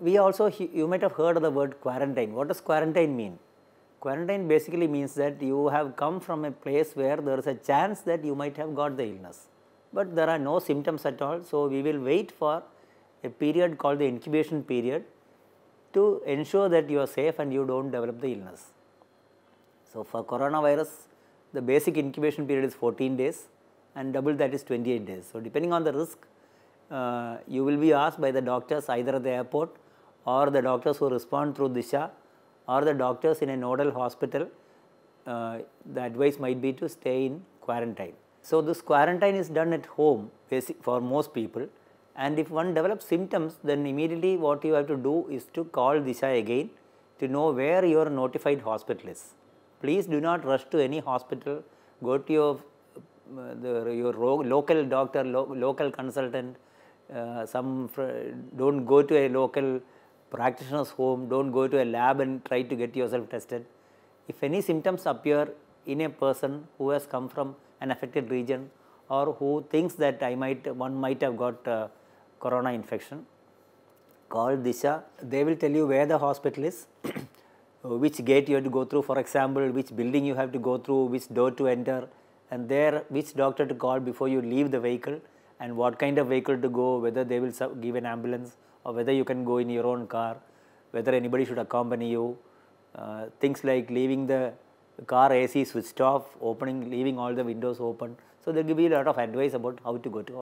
we also, you might have heard of the word quarantine. What does quarantine mean? Quarantine basically means that you have come from a place where there is a chance that you might have got the illness, but there are no symptoms at all. So, we will wait for a period called the incubation period to ensure that you are safe and you do not develop the illness. So, for coronavirus, the basic incubation period is 14 days and double that is 28 days. So, depending on the risk, uh, you will be asked by the doctors either at the airport or the doctors who respond through Disha or the doctors in a nodal hospital, uh, the advice might be to stay in quarantine. So, this quarantine is done at home for most people and if one develops symptoms then immediately what you have to do is to call Disha again to know where your notified hospital is. Please do not rush to any hospital, go to your, uh, the, your local doctor, lo- local consultant, uh, some fr- don't go to a local practitioner's home, don't go to a lab and try to get yourself tested. If any symptoms appear in a person who has come from an affected region or who thinks that I might, one might have got uh, corona infection, call Disha. They will tell you where the hospital is, which gate you have to go through, for example, which building you have to go through, which door to enter, and there which doctor to call before you leave the vehicle, and what kind of vehicle to go, whether they will give an ambulance or whether you can go in your own car, whether anybody should accompany you. Uh, things like leaving the car AC switched off, opening, leaving all the windows open. So, they will give you a lot of advice about how to go to